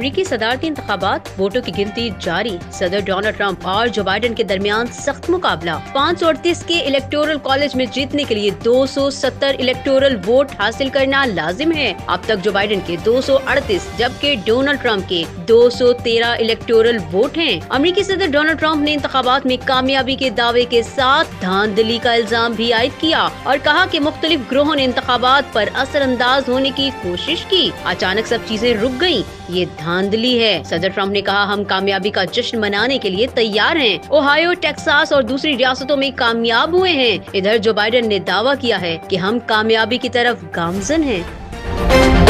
अमरीकी सदारती इंतबात वोटों की गिनती जारी। सदर डोनाल्ड ट्रंप और जो बाइडन के दरमियान सख्त मुकाबला। पाँच सौ अड़तीस के इलेक्टोरल कॉलेज में जीतने के लिए 270 इलेक्टोरल वोट हासिल करना लाजिम है। अब तक जो बाइडन के 238 जबकि डोनाल्ड ट्रंप के 213 इलेक्टोरल वोट है। अमरीकी सदर डोनाल्ड ट्रंप ने इंतबात में कामयाबी के दावे के साथ धांधली का इल्ज़ाम भी आयद किया और कहा की मुख्तलिफ़ ग्रोहों ने इंतबात पर असरअंदाज होने की कोशिश की। अचानक सब चीज़ें रुक गई ये धांधली है सदर ट्रंप ने कहा, हम कामयाबी का जश्न मनाने के लिए तैयार हैं। ओहायो, टेक्सास और दूसरी रियासतों में कामयाब हुए हैं इधर जो बाइडन ने दावा किया है कि हम कामयाबी की तरफ़ गामजन हैं।